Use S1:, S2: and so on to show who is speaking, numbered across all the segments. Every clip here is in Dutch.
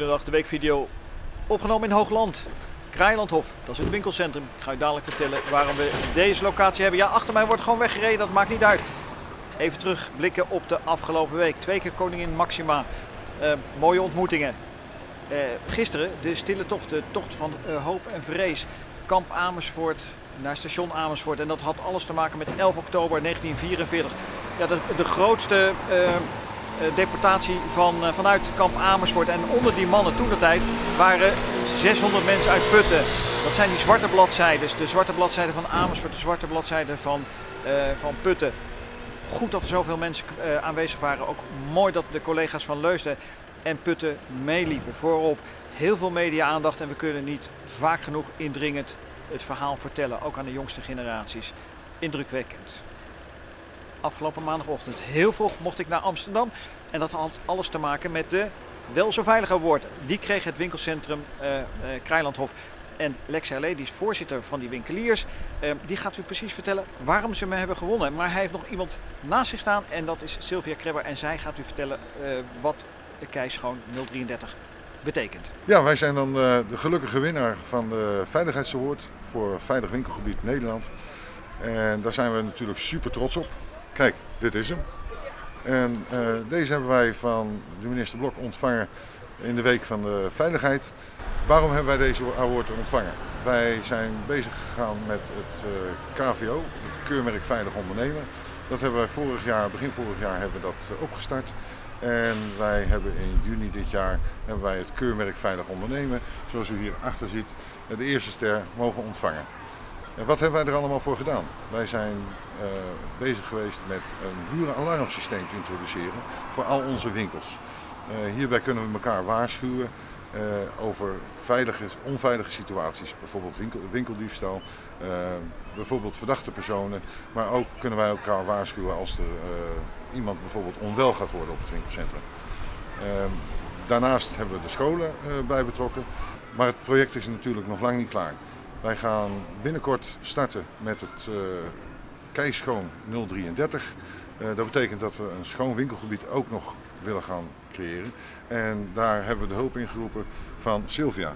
S1: Goedendag, de weekvideo opgenomen in Hoogland. Kraailandhof, dat is het winkelcentrum. Ik ga u dadelijk vertellen waarom we deze locatie hebben. Ja, achter mij wordt gewoon weggereden, dat maakt niet uit. Even terugblikken op de afgelopen week. Twee keer koningin Maxima. Eh, mooie ontmoetingen. Eh, gisteren de stille tocht, de tocht van eh, hoop en vrees. Kamp Amersfoort naar station Amersfoort. En dat had alles te maken met 11 oktober 1944. Ja, de, de grootste deportatie van, eh, vanuit kamp Amersfoort. En onder die mannen toen de tijd waren 600 mensen uit Putten. Dat zijn die zwarte bladzijden. De zwarte bladzijden van Amersfoort, de zwarte bladzijden van, eh, van Putten. Goed dat er zoveel mensen eh, aanwezig waren. Ook mooi dat de collega's van Leusden en Putten meeliepen. Voorop heel veel media-aandacht en we kunnen niet vaak genoeg indringend het verhaal vertellen. Ook aan de jongste generaties. Indrukwekkend. Afgelopen maandagochtend heel vroeg mocht ik naar Amsterdam. En dat had alles te maken met de Wel Zo Veilig Award. Die kreeg het winkelcentrum eh, Krijlandhof. En Lex Herlé, die is voorzitter van die winkeliers, eh, die gaat u precies vertellen waarom ze me hebben gewonnen. Maar hij heeft nog iemand naast zich staan en dat is Sylvia Krebber. En zij gaat u vertellen wat de Keischoon 033 betekent.
S2: Ja, wij zijn dan de gelukkige winnaar van de Veiligheidsaward voor Veilig Winkelgebied Nederland. En daar zijn we natuurlijk super trots op. Kijk, dit is hem. En eh, deze hebben wij van de minister Blok ontvangen in de week van de veiligheid. Waarom hebben wij deze award ontvangen? Wij zijn bezig gegaan met het eh, KVO, het keurmerk Veilig Ondernemen. Dat hebben wij vorig jaar, begin vorig jaar hebben we dat eh, opgestart. En wij hebben in juni dit jaar hebben wij het keurmerk Veilig Ondernemen, zoals u hier achter ziet, de eerste ster mogen ontvangen. Wat hebben wij er allemaal voor gedaan? Wij zijn eh, bezig geweest met een burenalarmsysteem te introduceren voor al onze winkels. Eh, hierbij kunnen we elkaar waarschuwen eh, over veilige, onveilige situaties, bijvoorbeeld winkel, winkeldiefstal, bijvoorbeeld verdachte personen. Maar ook kunnen wij elkaar waarschuwen als er iemand bijvoorbeeld onwel gaat worden op het winkelcentrum. Ehm, daarnaast hebben we de scholen bij betrokken. Maar het project is natuurlijk nog lang niet klaar. Wij gaan binnenkort starten met het uh, Keischoon 033. Eh, dat betekent dat we een schoon winkelgebied ook nog willen gaan creëren. En daar hebben we de hulp in geroepen van Sylvia.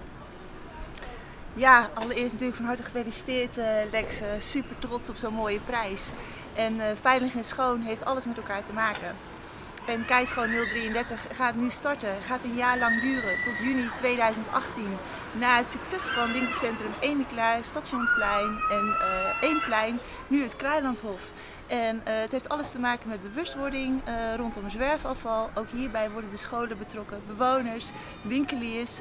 S3: Ja, allereerst natuurlijk van harte gefeliciteerd eh, Lex. Super trots op zo'n mooie prijs. En veilig en schoon heeft alles met elkaar te maken. En Keischoon 033 gaat nu starten, gaat een jaar lang duren, tot juni 2018. Na het succes van winkelcentrum Eemklaar, Stationplein en eh Eemplein, nu het Kruilandhof. En eh, het heeft alles te maken met bewustwording eh, rondom zwerfafval. Ook hierbij worden de scholen betrokken, bewoners, winkeliers,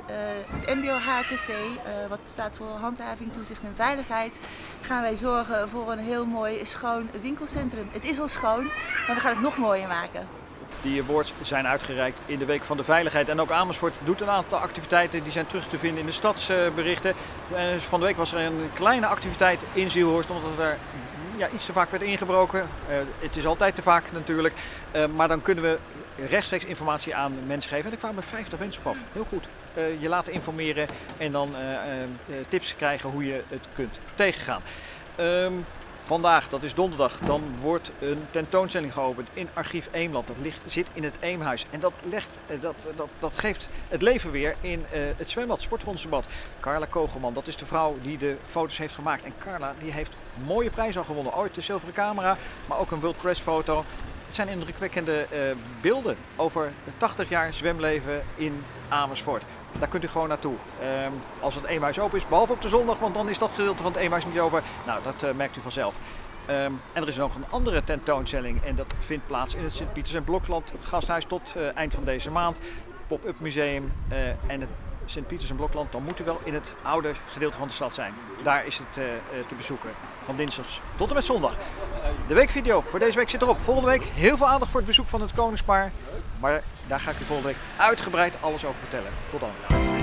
S3: het MBO-HTV, eh, wat staat voor Handhaving, Toezicht en Veiligheid. Gaan wij zorgen voor een heel mooi schoon winkelcentrum. Het is al schoon, maar we gaan het nog mooier maken.
S1: Die awards zijn uitgereikt in de Week van de Veiligheid. En ook Amersfoort doet een aantal activiteiten die zijn terug te vinden in de stadsberichten. En van de week was er een kleine activiteit in Zielhorst, omdat er ja, iets te vaak werd ingebroken. Eh, het is altijd te vaak natuurlijk. Eh, maar dan kunnen we rechtstreeks informatie aan mensen geven. En er kwamen 50 mensen op af. Heel goed. Eh, je laten informeren en dan tips krijgen hoe je het kunt tegengaan. Ehm, Vandaag, dat is donderdag, dan wordt een tentoonstelling geopend in Archief Eemland. Dat ligt, zit in het Eemhuis. En dat, legt, eh, dat, dat, dat geeft het leven weer in eh, het zwembad, Sportfondsenbad. Carla Kogelman, dat is de vrouw die de foto's heeft gemaakt. En Carla die heeft mooie prijzen al gewonnen. Ooit de zilveren camera, maar ook een World Press foto. Het zijn indrukwekkende eh, beelden over 80 jaar zwemleven in Amersfoort. Daar kunt u gewoon naartoe. Ehm, als het Eemhuis open is, behalve op de zondag, want dan is dat gedeelte van het Eemhuis niet open. Nou, dat eh, merkt u vanzelf. Ehm, en er is nog een andere tentoonstelling en dat vindt plaats in het Sint-Pieters en Blokland gasthuis tot eh, eind van deze maand. Pop-up museum eh, en het Sint-Pieters en Blokland, dan moet u wel in het oude gedeelte van de stad zijn. Daar is het te bezoeken van dinsdags tot en met zondag. De weekvideo voor deze week zit erop. Volgende week heel veel aandacht voor het bezoek van het Koningspaar. Maar daar ga ik u volgende week uitgebreid alles over vertellen. Tot dan.